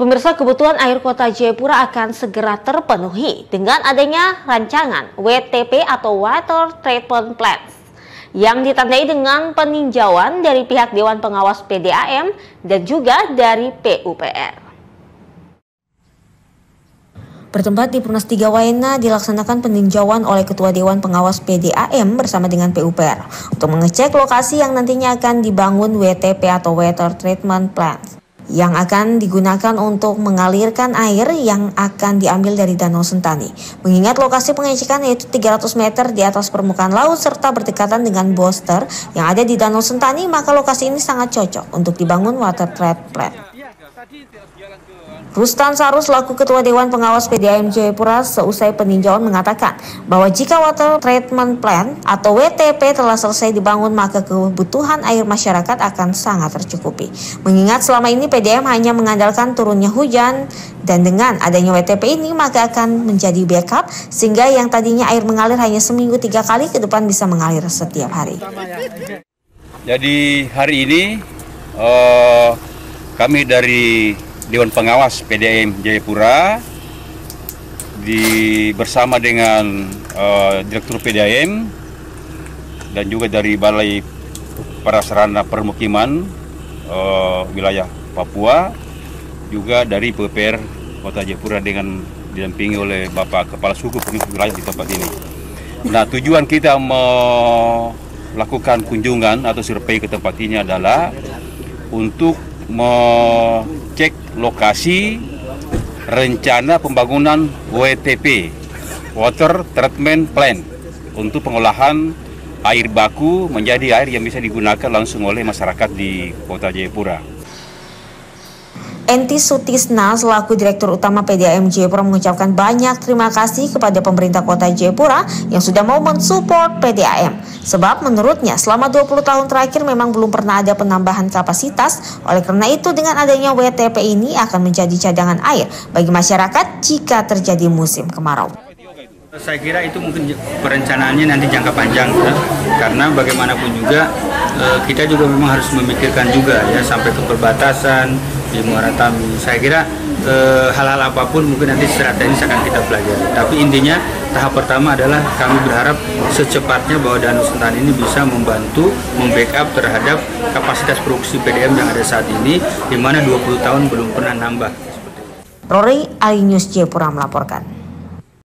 Pemirsa kebutuhan air kota Jayapura akan segera terpenuhi dengan adanya rancangan WTP atau Water Treatment Plant yang ditandai dengan peninjauan dari pihak Dewan Pengawas PDAM dan juga dari PUPR. Bertempat di Pernas 3 Waena dilaksanakan peninjauan oleh Ketua Dewan Pengawas PDAM bersama dengan PUPR untuk mengecek lokasi yang nantinya akan dibangun WTP atau Water Treatment Plant yang akan digunakan untuk mengalirkan air yang akan diambil dari Danau Sentani. Mengingat lokasi pengecekan yaitu 300 meter di atas permukaan laut serta berdekatan dengan Boster yang ada di Danau Sentani, maka lokasi ini sangat cocok untuk dibangun water treatment plant. Rustan Sarus selaku Ketua Dewan Pengawas PDAM Jayapura seusai peninjauan mengatakan bahwa jika Water Treatment Plant atau WTP telah selesai dibangun maka kebutuhan air masyarakat akan sangat tercukupi. Mengingat selama ini PDAM hanya mengandalkan turunnya hujan dan dengan adanya WTP ini maka akan menjadi backup sehingga yang tadinya air mengalir hanya seminggu tiga kali ke depan bisa mengalir setiap hari. Jadi hari ini uh, kami dari Dewan Pengawas PDM Jayapura di bersama dengan uh, Direktur PDM dan juga dari Balai Prasarana Permukiman uh, wilayah Papua juga dari PPR Kota Jayapura dengan didampingi oleh Bapak Kepala Suku Pemimpin Wilayah di tempat ini. Nah tujuan kita melakukan kunjungan atau survei ke tempat ini adalah untuk mengecek lokasi rencana pembangunan WTP Water Treatment Plant untuk pengolahan air baku menjadi air yang bisa digunakan langsung oleh masyarakat di Kota Jayapura. Enti Sutisna selaku Direktur Utama PDAM Jayapura mengucapkan banyak terima kasih kepada pemerintah kota Jayapura yang sudah mau mensupport PDAM. Sebab menurutnya selama 20 tahun terakhir memang belum pernah ada penambahan kapasitas. Oleh karena itu dengan adanya WTP ini akan menjadi cadangan air bagi masyarakat jika terjadi musim kemarau. Saya kira itu mungkin perencanaannya nanti jangka panjang ya, karena bagaimanapun juga eh, kita juga memang harus memikirkan juga ya sampai ke perbatasan di Muara Tami. Saya kira eh, hal-hal e, apa pun mungkin nanti secara teknis akan kita pelajari. Tapi intinya tahap pertama adalah kami berharap secepatnya bahwa Danau Sentani ini bisa membantu membackup terhadap kapasitas produksi PDM yang ada saat ini, di mana 20 tahun belum pernah nambah. Rory Alinius Jepura melaporkan.